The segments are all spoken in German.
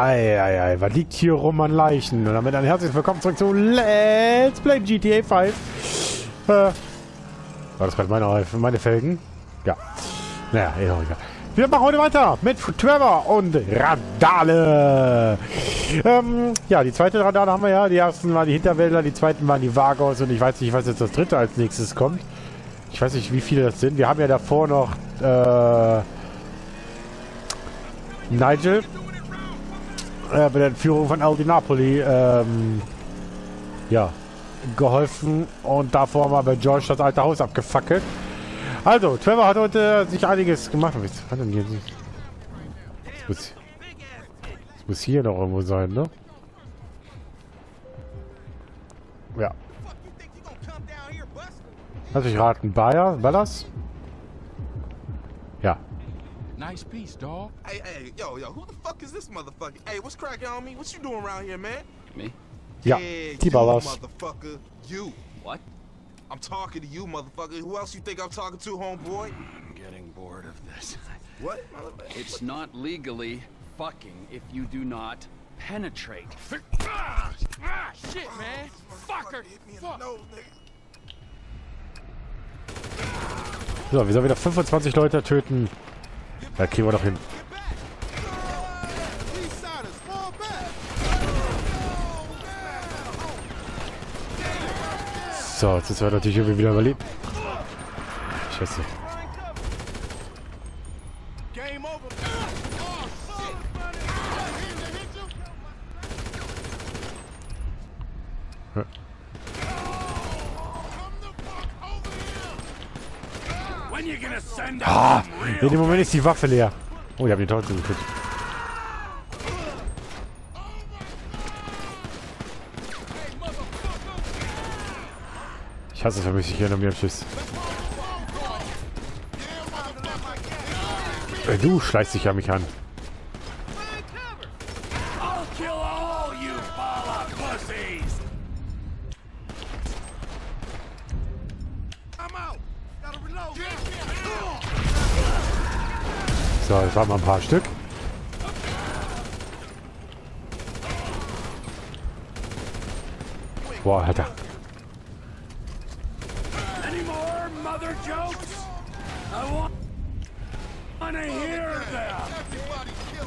Eieiei, was liegt hier rum an Leichen? Und damit ein herzliches Willkommen zurück zu Let's Play GTA 5. Äh, war das gerade meine, meine Felgen? Ja. Naja, eh egal. Wir machen heute weiter mit Trevor und Radale. Ähm, ja, die zweite Radale haben wir ja. Die ersten waren die Hinterwälder, die zweiten waren die Vagos und ich weiß nicht, was jetzt das dritte als nächstes kommt. Ich weiß nicht, wie viele das sind. Wir haben ja davor noch äh, Nigel äh, bei der Entführung von Aldi Napoli ähm, ja, geholfen und davor haben bei George das alte Haus abgefackelt. Also, Trevor hat heute sich einiges gemacht. Was denn hier? Das muss, das muss hier noch irgendwo sein, ne? Ja. Lass mich raten. Bayer? Ballas? Nice piece, dog. Hey, hey, yo, yo, who the fuck is this motherfucker? Hey, what's cracking on me? What you doing around here, man? Me? Ja, yeah, Ballas. motherfucker. You. What? I'm talking to you, motherfucker. Who else you think I'm talking to, homeboy? I'm getting bored of this. What? It's not legally fucking if you do not penetrate. Ah, ah, shit, man. Fucker. Hit me in the Fuck. nose, nigga. So, wir sollen wieder 25 Leute töten. Da kriegen wir doch hin. So, jetzt ist wir natürlich irgendwie wieder überlebt. Scheiße. Game over. When you gonna send Ah, in dem Moment ist die Waffe leer. Oh, ich habe den Teufel getötet. Ich hasse es, wenn mich hier hinter mir schießt. Äh, Du schleißt dich an mich an. So, das waren mal ein paar Stück. Boah, Alter.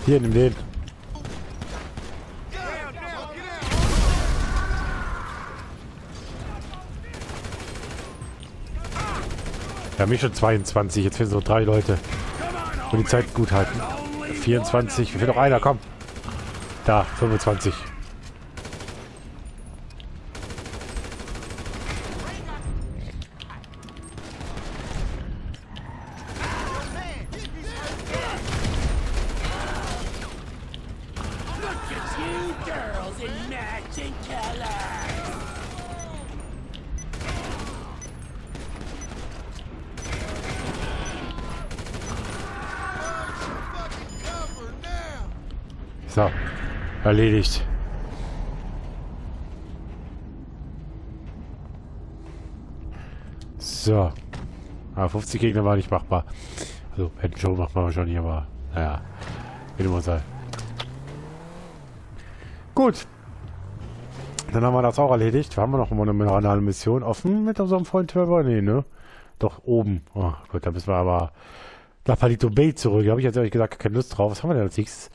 Hier, nimm den. Wir haben mich schon 22, jetzt fehlen so drei Leute. Und die Zeit gut halten. 24, wie viel noch einer? Komm. Da, 25. erledigt. So. Ah, 50 Gegner war nicht machbar. Also, hätten schon machbar wahrscheinlich, aber naja. Wie auch sei. Gut. Dann haben wir das auch erledigt. Haben wir noch eine minerale Mission offen mit unserem Freund Trevor? Nee, ne? Doch, oben. Oh, gut, da müssen wir aber nach Palito Bay zurück. Da habe ich jetzt ehrlich gesagt keine Lust drauf. Was haben wir denn als nächstes?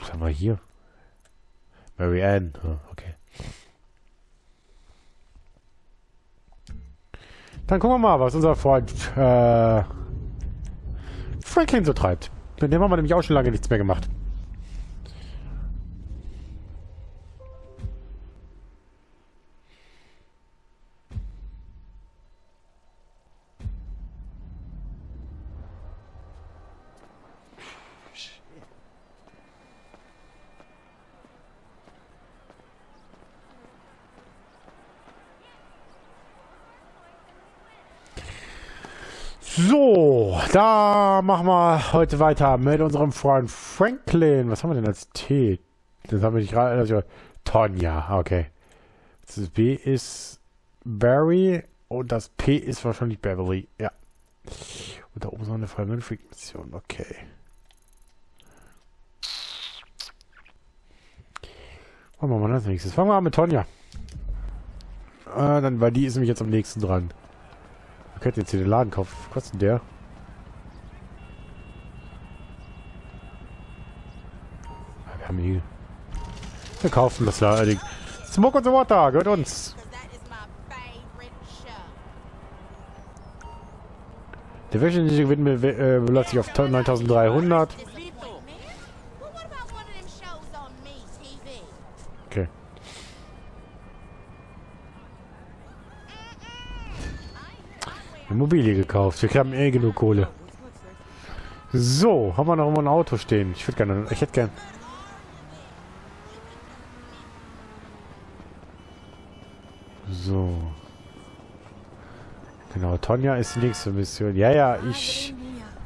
Was haben wir hier? Mary Ann. Ah, okay. Dann gucken wir mal, was unser Freund äh, Franklin so treibt. Mit dem haben wir nämlich auch schon lange nichts mehr gemacht. So, da machen wir heute weiter mit unserem Freund Franklin. Was haben wir denn als T? Das haben wir nicht gerade. Also, Tonja, okay. Das B ist Barry und das P ist wahrscheinlich Beverly. Ja. Und da oben ist noch eine Fragmentfiktion. Okay. Wollen wir mal das nächste? Fangen wir an mit Tonja. Äh, dann, weil die ist nämlich jetzt am nächsten dran. Wir könnten jetzt hier den Laden kaufen. Was kostet der? Ah, Wir haben hier. Wir kaufen das Laden. Smoke and the Water gehört uns. Der wöchentliche Gewinn äh, beläuft sich auf 9300. Disappointment. Well, what about one of them shows on me TV? Okay. Immobilie gekauft. Wir haben eh genug Kohle. So, haben wir noch immer ein Auto stehen. Ich würde gerne, ich hätte gern. So. Genau, Tonja ist die nächste Mission. Ja, ja, ich...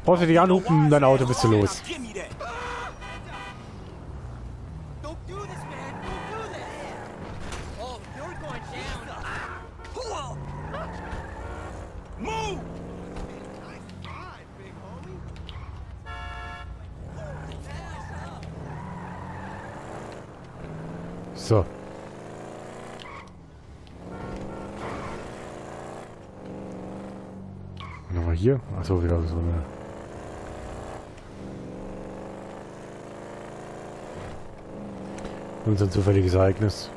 Brauchst du dich anhupen, dein Auto bist du los. So. Nochmal hier. Achso, wieder so eine. Und so ein zufälliges Ereignis.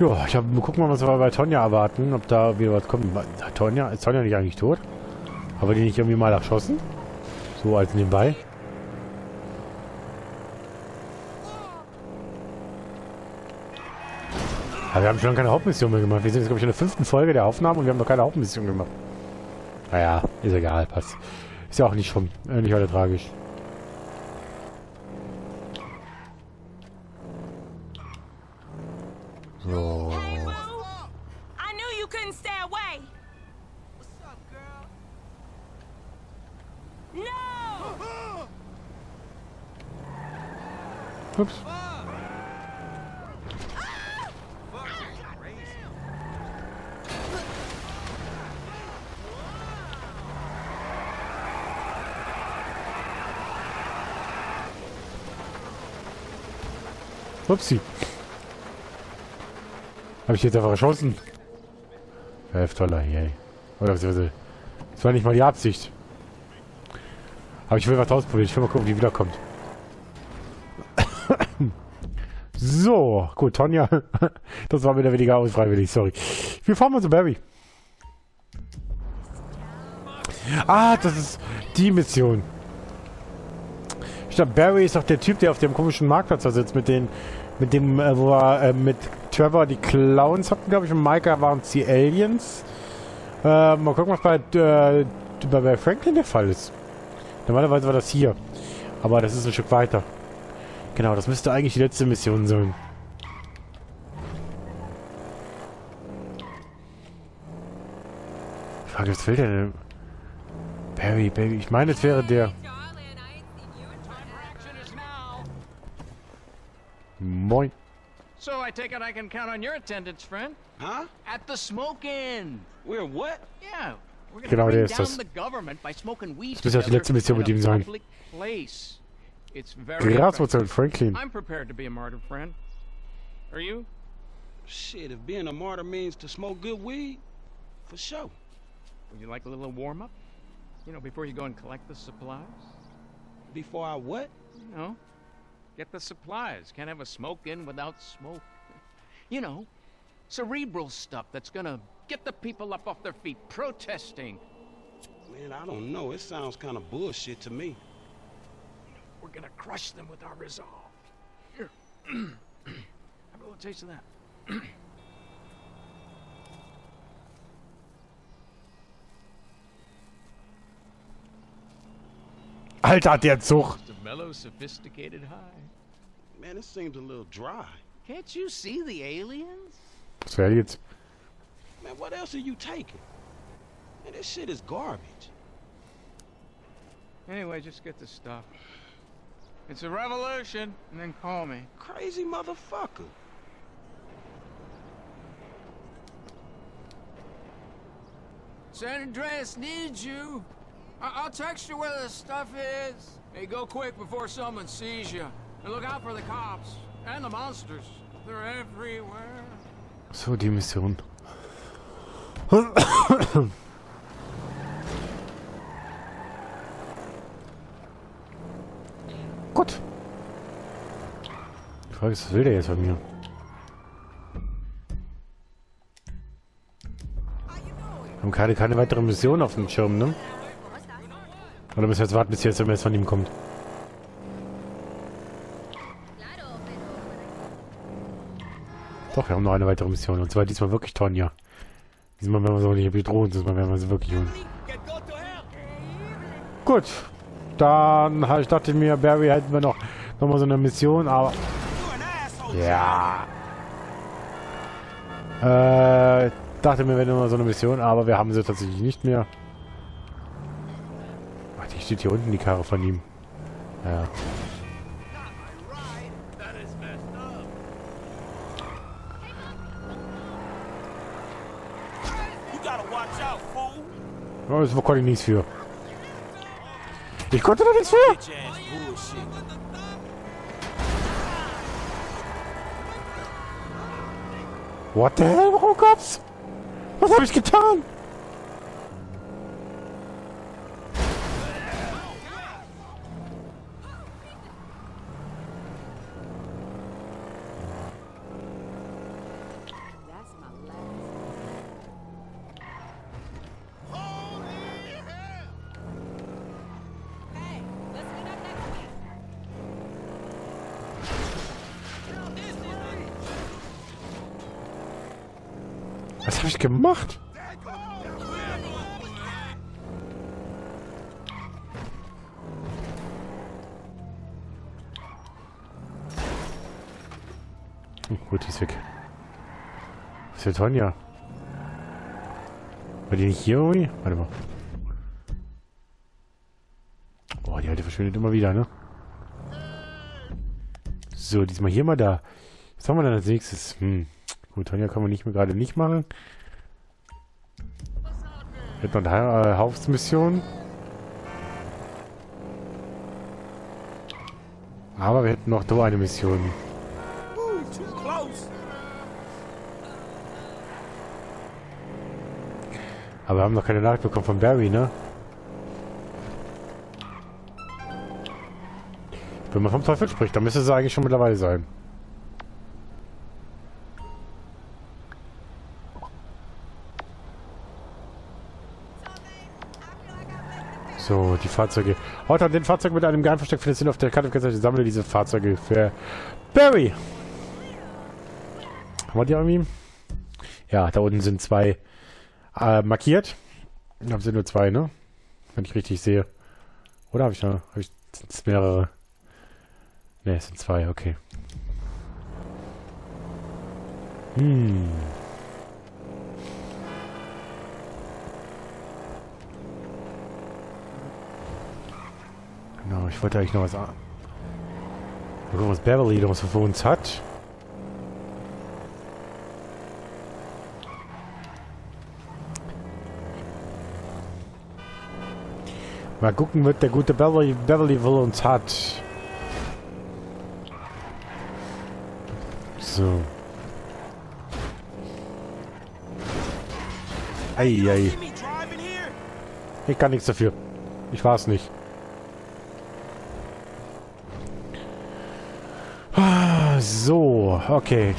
Ja, ich hab, wir gucken mal, was wir bei Tonja erwarten, ob da wieder was kommt. Tonja, ist Tonja nicht eigentlich tot? Haben wir die nicht irgendwie mal erschossen? So als nebenbei. Aber wir haben schon keine Hauptmission mehr gemacht. Wir sind jetzt, glaube ich, in der fünften Folge der Aufnahme und wir haben noch keine Hauptmission gemacht. Naja, ist egal, passt. Ist ja auch nicht schon, äh, nicht weiter tragisch. So. I knew you couldn't stay away. What's up, girl? No! Ups. Upsi. Habe ich jetzt einfach erschossen? 11 Dollar, yay. Oder beziehungsweise, das war nicht mal die Absicht. Aber ich will was ausprobieren. Ich will mal gucken, wie die wiederkommt. So, gut, Tonja. Das war wieder weniger unfreiwillig, sorry. Wir fahren mal zu Barry. Ah, das ist die Mission. Ich glaube, Barry ist doch der Typ, der auf dem komischen Marktplatz da sitzt, mit den, mit dem, äh, wo er äh, mit Trevor die Clowns hatten, glaube ich, und Micah waren es die Aliens. Äh, mal gucken, was bei, äh, bei Franklin der Fall ist. Normalerweise war das hier. Aber das ist ein Stück weiter. Genau, das müsste eigentlich die letzte Mission sein. Ich frage, was will der denn? Barry, Baby, ich meine, es wäre der. Moin. So I take it I can count on your attendance, friend. Huh? At the smoke-in. We're what? Yeah. We're gonna Genau, bring der ist down das. the government by smoking weed Das müsste auch die letzte Mission mit ihm sein. Place. It's very Graswurzel effective. Franklin. I'm prepared to be a martyr, friend. Are you? Shit, if being a martyr means to smoke good weed, for sure. Would you like a little warm-up? You know, before you go and collect the supplies? Before I what? You know, get the supplies. Can't have a smoke-in without smoke. You know, cerebral stuff that's gonna get the people up off their feet protesting. Man, I don't know. It sounds kind of bullshit to me. We're gonna crush them with our resolve. Here. Have a little taste of that. Alter, der Zug. Just mellow, sophisticated high. Man, it seems a little dry. Can't you see the aliens? Was wäre jetzt? Man, what else are you taking? Man, this shit is garbage. Anyway, just get the stuff. It's a revolution, and then call me. Crazy motherfucker. San Andreas needs you. I I'll text you where the stuff is. Hey, go quick before someone sees you. And look out for the cops. And the monsters. They're everywhere. So, die Mission. Gut. Die Frage ist, was will der jetzt von mir? Wir haben keine, keine weitere Mission auf dem Schirm, ne? Oder müssen wir jetzt warten, bis hier SMS von ihm kommt? Doch, wir haben noch eine weitere Mission. Und zwar diesmal wirklich Tonja. Diesmal werden wir so nicht bedrohen, diesmal werden wir sie wirklich holen. Gut. Dann habe ich dachte mir, Barry hätten wir noch, noch mal so eine Mission, aber... Ja. Äh, dachte mir, wir hätten noch mal so eine Mission, aber wir haben sie tatsächlich nicht mehr. Ach, die steht hier unten, die Karre von ihm. Ja. Oh, das konnte ich nichts für. Ich konnte da nichts für. What the hell, Rokops? Was habe ich getan? Was habe ich gemacht? Hm, gut, die ist weg. Was ist der Tonja? War die nicht hier irgendwie? Warte mal. Boah, die alte verschwindet immer wieder, ne? So, diesmal hier mal da. Was haben wir dann als nächstes? Hm. Gut, Tonja kann man nicht mehr gerade nicht machen. Hätten noch eine äh, Hauptmission. Aber wir hätten noch da eine Mission. Aber wir haben noch keine Nachricht bekommen von Barry, ne? Wenn man vom Teufel spricht, dann müsste es eigentlich schon mittlerweile sein. So, die Fahrzeuge. Heute an den Fahrzeugen mit einem Geheimversteck findest du auf der Karte gekennzeichnet. Sammle diese Fahrzeuge für Barry. Haben wir die irgendwie? Ja, da unten sind zwei äh, markiert. Da sie nur zwei, ne? Wenn ich richtig sehe. Oder habe ich da hab ich sind's mehrere? Ne, es sind zwei, okay. Hm. Genau, ich wollte eigentlich noch was an. Mal gucken, was Beverly noch so für uns hat. Mal gucken, was der gute Beverly, Beverly für uns hat. So. Eieiei. Here? Ich kann nichts dafür. Ich war's nicht. Ah, So, okay.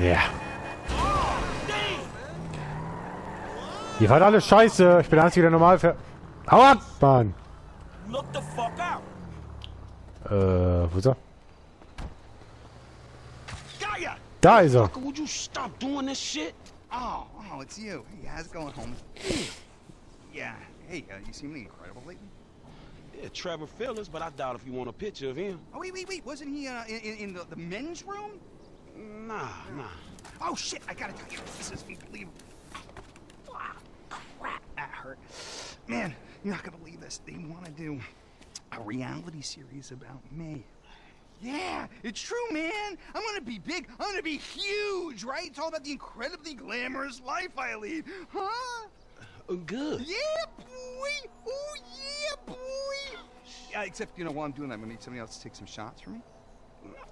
Ja. Ihr fahrt alles scheiße. Ich bin der Einzige, der normal fährt. Hau ab, Mann. Äh, wo ist er? Gaia. Da. Fucker, would you stop doing this shit? Oh, oh, it's you. Hey, how's it going, homie? yeah, Hey, uh, you seen anything incredible lately? Yeah, Trevor Phillips, but I doubt if you want a picture of him. Oh, wait, wait, wait. Wasn't he uh, in, in, in the, the men's room? Nah, nah. Oh, shit. I gotta tell you, this is unbelievable. Ah, crap. That hurt. Man, you're not gonna believe this. They want to do a reality series about me. Yeah, it's true, man. I'm gonna be big. I'm gonna be huge, right? It's all about the incredibly glamorous life I lead. Huh? Uh, Good. Yeah, boy. Oh, yeah, boy. Yeah, except, you know, while I'm doing that, I'm gonna need somebody else to take some shots for me.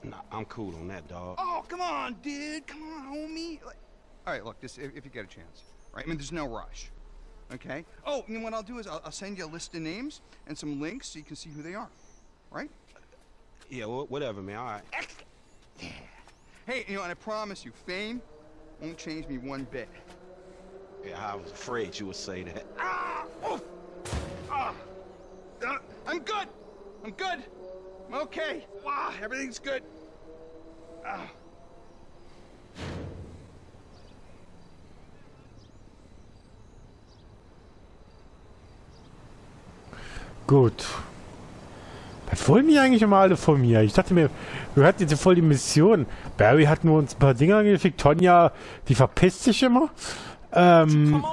Nah, I'm cool on that, dog. Oh, come on, dude. Come on, homie. Like, all right, look, this if, if you get a chance, right? I mean, there's no rush. Okay. Oh, and what I'll do is I'll, I'll send you a list of names and some links so you can see who they are. Right? Yeah, wha- whatever, man. All right. Excellent. Yeah. Hey, you know, and I promise you, fame won't change me one bit. Yeah, I was afraid you would say that. Ah! Oof! Ah! Uh, I'm good. I'm good. I'm okay. Wow, everything's good. Ah. Gut. Wollen die eigentlich immer alle von mir? Ich dachte mir, wir hatten jetzt voll die Mission. Barry hat nur uns ein paar Dinge angefickt. Tonja, die verpisst sich immer. Ähm,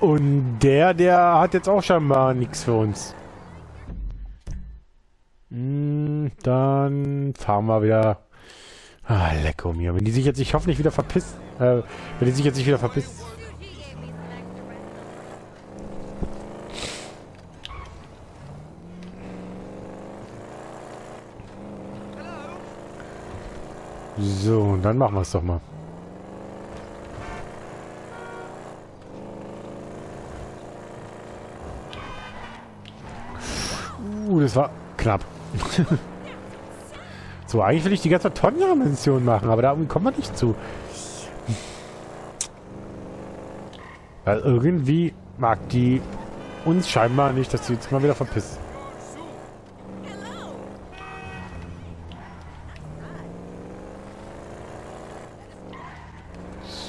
und der, der hat jetzt auch scheinbar nichts für uns. Hm, dann fahren wir wieder. Ah, lecker mir. Wenn die sich jetzt, ich hoffe wieder verpisst. Äh, wenn die sich jetzt nicht wieder verpisst. So, dann machen wir es doch mal. Uh, das war knapp. so, eigentlich will ich die ganze Tonja-Mission machen, aber da kommt man nicht zu. Weil irgendwie mag die uns scheinbar nicht, dass sie jetzt mal wieder verpisst.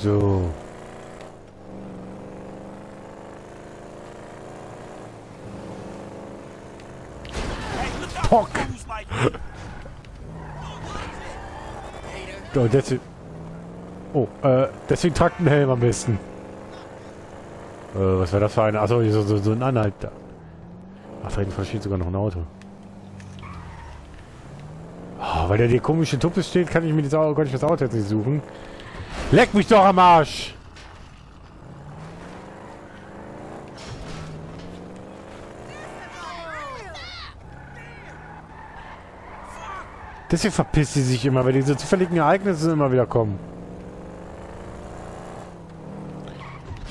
So. Pock! So, deswegen... Oh, äh, deswegen tragt ein Helm am besten. Äh, was wäre das für eine? Achso, so, so, so ein Anhalter. Ach, da hinten steht sogar noch ein Auto. Oh, weil da die komische Tuppe steht, kann ich mir das Auto, kann ich das Auto jetzt nicht suchen. Leck mich doch am Arsch! Deswegen verpisst sie sich immer, weil diese zufälligen Ereignisse immer wieder kommen.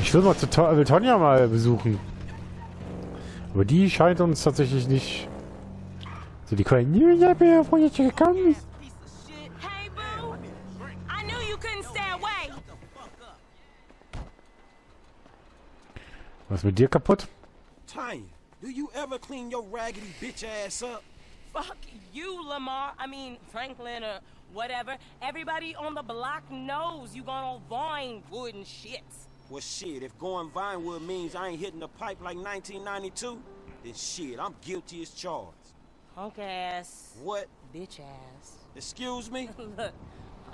Ich will mal zu will Tonja mal besuchen. Aber die scheint uns tatsächlich nicht... So, die können... Ich bin ja vorhin jetzt gekommen. Piece Was ist mit dir kaputt? Tanya, do you ever clean your raggedy bitch ass up? Fuck you, Lamar. I mean, Franklin or whatever. Everybody on the block knows you gone on Vinewood and shit. Well, shit, if going Vinewood means I ain't hitting the pipe like 1992, then shit, I'm guilty as charged. Punk ass. What? Bitch ass. Excuse me? Look,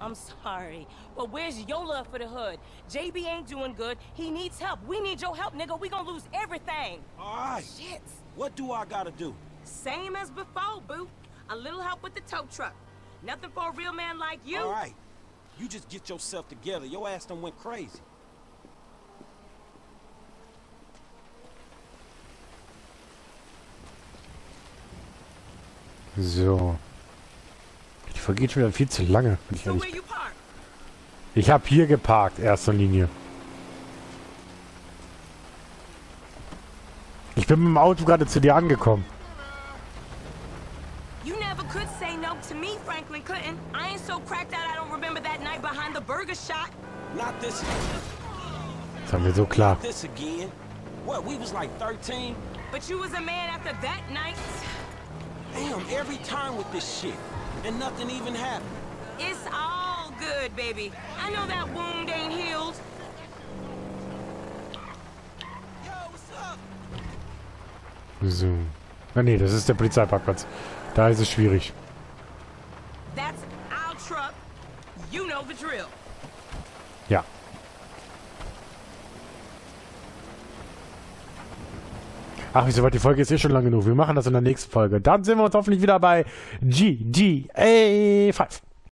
I'm sorry, but where's your love for the hood? JB ain't doing good. He needs help. We need your help, nigga. We gonna lose everything. All right. Shit. What do I gotta do? Same as before, boo. A little help with the tow truck. Nothing for a real man like you. All right. You just get yourself together. Your ass done went crazy. So. Vergeht schon wieder viel zu lange. Bin ich ehrlich. Ich habe hier geparkt, erster Linie. Ich bin mit dem Auto gerade zu dir angekommen. You never could say no to me, Franklin couldn't. I ain't so cracked out I don't remember that night behind the burger shop. Not this, Das haben wir so klar. this again. What, we was like 13? But you was a man after that night. Damn, every time with this shit. and nothing even happened. It's all good, baby. I know that wound ain't healed. Zoom. Ah nee, das ist der Polizeiparkplatz. Da ist es schwierig. That's our truck. You know the drill. Yeah. Ach, wieso die Folge ist eh schon lang genug. Wir machen das in der nächsten Folge. Dann sehen wir uns hoffentlich wieder bei GTA 5.